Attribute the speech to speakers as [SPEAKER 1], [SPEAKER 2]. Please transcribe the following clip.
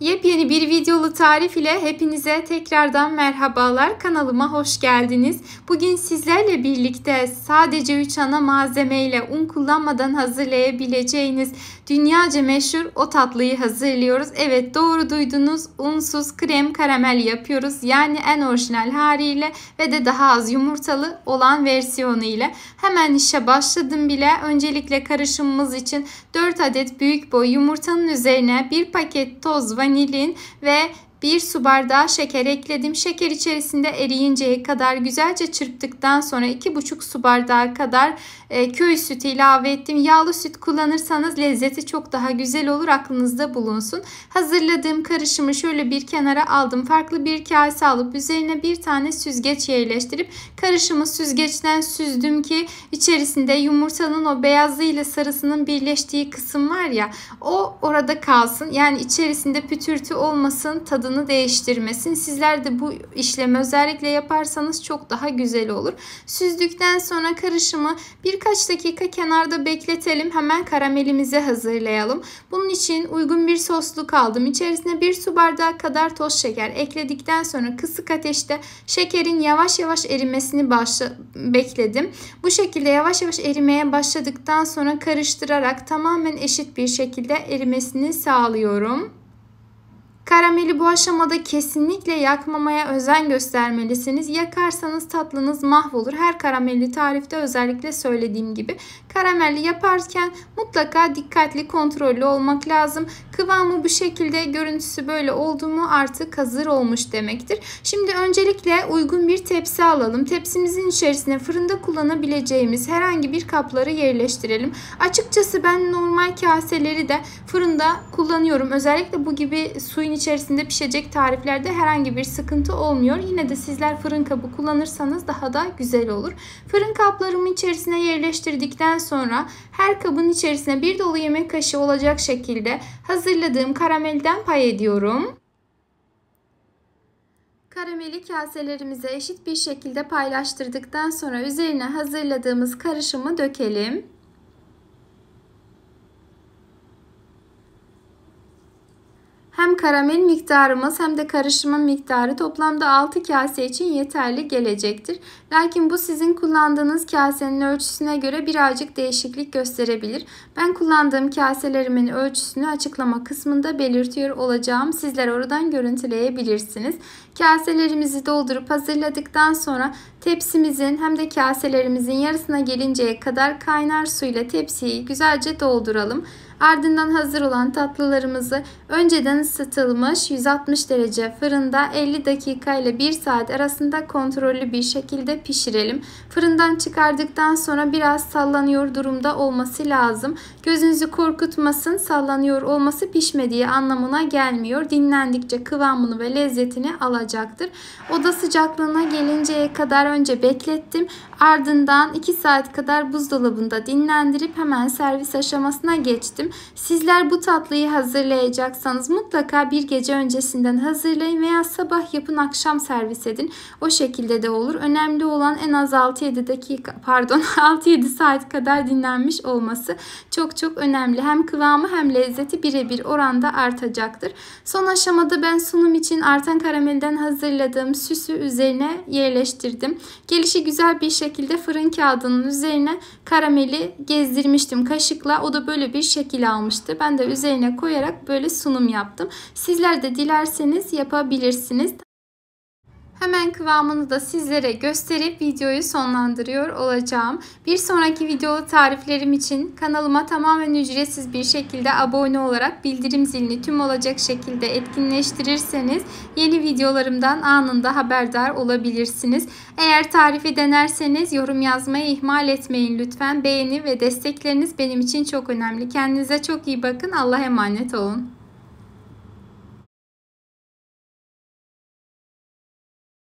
[SPEAKER 1] Yepyeni bir videolu tarif ile hepinize tekrardan merhabalar. Kanalıma hoş geldiniz. Bugün sizlerle birlikte sadece 3 ana malzeme ile un kullanmadan hazırlayabileceğiniz dünyaca meşhur o tatlıyı hazırlıyoruz. Evet doğru duydunuz. Unsuz krem karamel yapıyoruz. Yani en orijinal haliyle ve de daha az yumurtalı olan versiyonu ile. Hemen işe başladım bile. Öncelikle karışımımız için 4 adet büyük boy yumurtanın üzerine bir paket toz vanilin ve 1 su bardağı şeker ekledim. Şeker içerisinde eriyinceye kadar güzelce çırptıktan sonra 2,5 su bardağı kadar e, köy sütü ilave ettim. Yağlı süt kullanırsanız lezzeti çok daha güzel olur. Aklınızda bulunsun. Hazırladığım karışımı şöyle bir kenara aldım. Farklı bir kase alıp üzerine bir tane süzgeç yerleştirip karışımı süzgeçten süzdüm ki içerisinde yumurtanın o beyazı ile sarısının birleştiği kısım var ya o orada kalsın. Yani içerisinde pütürtü olmasın, tadını değiştirmesin. Sizler de bu işlemi özellikle yaparsanız çok daha güzel olur. Süzdükten sonra karışımı bir Birkaç dakika kenarda bekletelim. Hemen karamelimizi hazırlayalım. Bunun için uygun bir sosluk aldım. İçerisine bir su bardağı kadar toz şeker ekledikten sonra kısık ateşte şekerin yavaş yavaş erimesini başla bekledim. Bu şekilde yavaş yavaş erimeye başladıktan sonra karıştırarak tamamen eşit bir şekilde erimesini sağlıyorum. Karameli bu aşamada kesinlikle yakmamaya özen göstermelisiniz. Yakarsanız tatlınız mahvolur. Her karamelli tarifte özellikle söylediğim gibi. Karamelli yaparken mutlaka dikkatli kontrollü olmak lazım. Kıvamı bu şekilde görüntüsü böyle oldu mu artık hazır olmuş demektir. Şimdi öncelikle uygun bir tepsi alalım. Tepsimizin içerisine fırında kullanabileceğimiz herhangi bir kapları yerleştirelim. Açıkçası ben normal kaseleri de fırında kullanıyorum. Özellikle bu gibi suyun içerisinde pişecek tariflerde herhangi bir sıkıntı olmuyor. Yine de sizler fırın kabı kullanırsanız daha da güzel olur. Fırın kaplarımı içerisine yerleştirdikten sonra her kabın içerisine bir dolu yemek kaşığı olacak şekilde hazırladığım karamelden pay ediyorum. Karameli kaselerimize eşit bir şekilde paylaştırdıktan sonra üzerine hazırladığımız karışımı dökelim. Hem karamel miktarımız hem de karışımın miktarı toplamda 6 kase için yeterli gelecektir. Lakin bu sizin kullandığınız kasenin ölçüsüne göre birazcık değişiklik gösterebilir. Ben kullandığım kaselerimin ölçüsünü açıklama kısmında belirtiyor olacağım. Sizler oradan görüntüleyebilirsiniz. Kaselerimizi doldurup hazırladıktan sonra tepsimizin hem de kaselerimizin yarısına gelinceye kadar kaynar suyla tepsiyi güzelce dolduralım. Ardından hazır olan tatlılarımızı önceden ısıtılmış 160 derece fırında 50 dakika ile 1 saat arasında kontrollü bir şekilde pişirelim. Fırından çıkardıktan sonra biraz sallanıyor durumda olması lazım. Gözünüzü korkutmasın sallanıyor olması pişmediği anlamına gelmiyor. Dinlendikçe kıvamını ve lezzetini alacaktır. Oda sıcaklığına gelinceye kadar önce beklettim. Ardından 2 saat kadar buzdolabında dinlendirip hemen servis aşamasına geçtim. Sizler bu tatlıyı hazırlayacaksanız mutlaka bir gece öncesinden hazırlayın veya sabah yapın akşam servis edin. O şekilde de olur. Önemli olan en az 6-7 dakika pardon 6-7 saat kadar dinlenmiş olması çok çok önemli. Hem kıvamı hem lezzeti birebir oranda artacaktır. Son aşamada ben sunum için artan karamelden hazırladığım süsü üzerine yerleştirdim. Gelişi güzel bir şekilde fırın kağıdının üzerine karameli gezdirmiştim kaşıkla. O da böyle bir şekil almıştı. Ben de üzerine koyarak böyle sunum yaptım. Sizler de dilerseniz yapabilirsiniz. Hemen kıvamını da sizlere gösterip videoyu sonlandırıyor olacağım. Bir sonraki videolu tariflerim için kanalıma tamamen ücretsiz bir şekilde abone olarak bildirim zilini tüm olacak şekilde etkinleştirirseniz yeni videolarımdan anında haberdar olabilirsiniz. Eğer tarifi denerseniz yorum yazmayı ihmal etmeyin lütfen. Beğeni ve destekleriniz benim için çok önemli. Kendinize çok iyi bakın. Allah'a emanet olun.